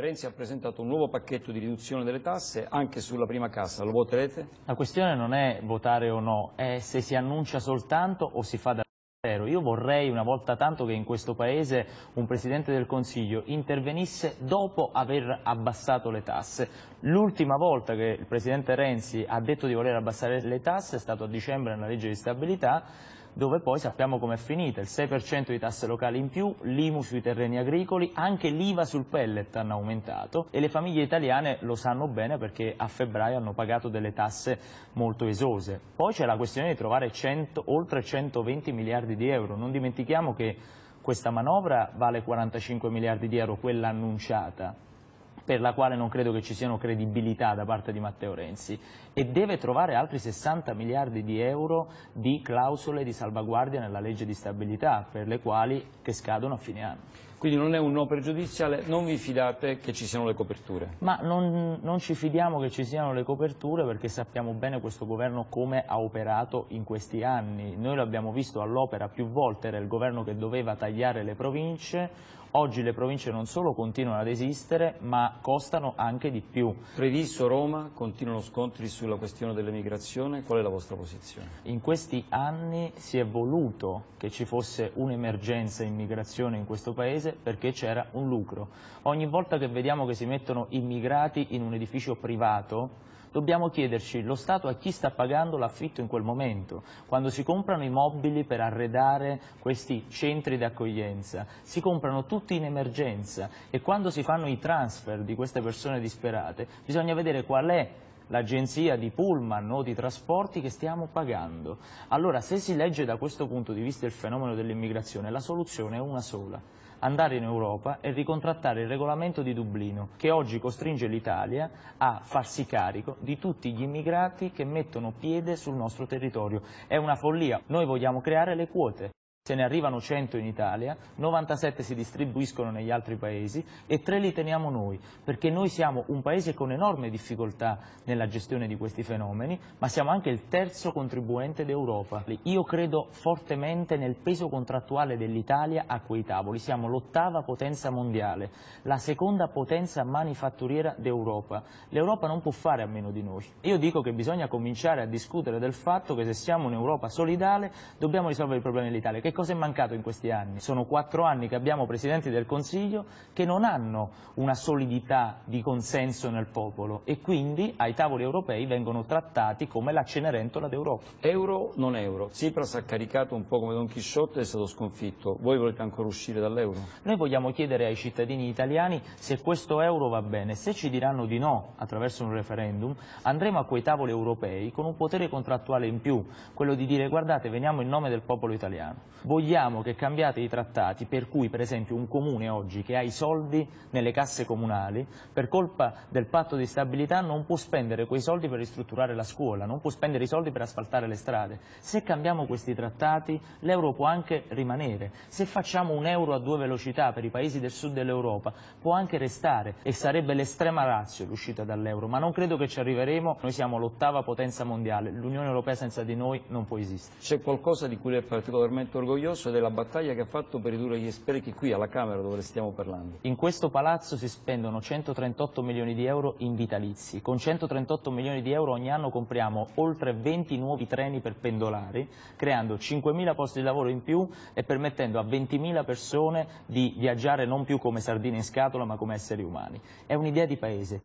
Renzi ha presentato un nuovo pacchetto di riduzione delle tasse anche sulla prima casa, lo voterete? La questione non è votare o no, è se si annuncia soltanto o si fa da io vorrei una volta tanto che in questo Paese un Presidente del Consiglio intervenisse dopo aver abbassato le tasse. L'ultima volta che il Presidente Renzi ha detto di voler abbassare le tasse è stato a dicembre nella legge di stabilità dove poi sappiamo com'è finita, il 6% di tasse locali in più, l'IMU sui terreni agricoli, anche l'IVA sul pellet hanno aumentato e le famiglie italiane lo sanno bene perché a febbraio hanno pagato delle tasse molto esose. Poi c'è la questione di trovare 100, oltre 120 miliardi di euro, non dimentichiamo che questa manovra vale 45 miliardi di euro, quella annunciata, per la quale non credo che ci siano credibilità da parte di Matteo Renzi e deve trovare altri 60 miliardi di euro di clausole di salvaguardia nella legge di stabilità per le quali che scadono a fine anno. Quindi non è un no pregiudiziale, non vi fidate che ci siano le coperture? Ma non, non, ci fidiamo che ci siano le coperture perché sappiamo bene questo governo come ha operato in questi anni. Noi l'abbiamo visto all'opera più volte, era il governo che doveva tagliare le province, Oggi le province non solo continuano ad esistere, ma costano anche di più. Treviso, Roma, continuano scontri sulla questione dell'emigrazione. Qual è la vostra posizione? In questi anni si è voluto che ci fosse un'emergenza immigrazione in questo Paese perché c'era un lucro. Ogni volta che vediamo che si mettono immigrati in un edificio privato, dobbiamo chiederci lo Stato a chi sta pagando l'affitto in quel momento, quando si comprano i mobili per arredare questi centri di accoglienza, si comprano tutti in emergenza e quando si fanno i transfer di queste persone disperate bisogna vedere qual è l'agenzia di pullman o di trasporti che stiamo pagando. Allora se si legge da questo punto di vista il fenomeno dell'immigrazione la soluzione è una sola, andare in Europa e ricontrattare il regolamento di Dublino che oggi costringe l'Italia a farsi carico di tutti gli immigrati che mettono piede sul nostro territorio. È una follia, noi vogliamo creare le quote se ne arrivano 100 in Italia, 97 si distribuiscono negli altri paesi e 3 li teniamo noi, perché noi siamo un paese con enorme difficoltà nella gestione di questi fenomeni, ma siamo anche il terzo contribuente d'Europa. Io credo fortemente nel peso contrattuale dell'Italia a quei tavoli, siamo l'ottava potenza mondiale, la seconda potenza manifatturiera d'Europa. L'Europa non può fare a meno di noi. Io dico che bisogna cominciare a discutere del fatto che se siamo un'Europa solidale dobbiamo risolvere i problemi dell'Italia cosa è mancato in questi anni? Sono quattro anni che abbiamo Presidenti del Consiglio che non hanno una solidità di consenso nel popolo e quindi ai tavoli europei vengono trattati come la Cenerentola d'Europa. Euro non euro. Tsipras ha caricato un po' come Don Chisciotte e è stato sconfitto. Voi volete ancora uscire dall'euro? Noi vogliamo chiedere ai cittadini italiani se questo euro va bene. Se ci diranno di no attraverso un referendum, andremo a quei tavoli europei con un potere contrattuale in più, quello di dire guardate veniamo in nome del popolo italiano vogliamo che cambiate i trattati per cui per esempio un comune oggi che ha i soldi nelle casse comunali per colpa del patto di stabilità non può spendere quei soldi per ristrutturare la scuola, non può spendere i soldi per asfaltare le strade. Se cambiamo questi trattati l'euro può anche rimanere, se facciamo un euro a due velocità per i paesi del sud dell'Europa può anche restare e sarebbe l'estrema razio l'uscita dall'euro, ma non credo che ci arriveremo, noi siamo l'ottava potenza mondiale, l'Unione Europea senza di noi non può esistere. C'è qualcosa di cui è particolarmente orgoglioso? Orgoglioso della battaglia che ha fatto per ridurre gli sprechi qui alla Camera dove stiamo parlando. In questo palazzo si spendono 138 milioni di euro in vitalizi, con 138 milioni di euro ogni anno compriamo oltre 20 nuovi treni per pendolari, creando 5.000 posti di lavoro in più e permettendo a 20.000 persone di viaggiare non più come sardine in scatola ma come esseri umani. È un'idea di paese.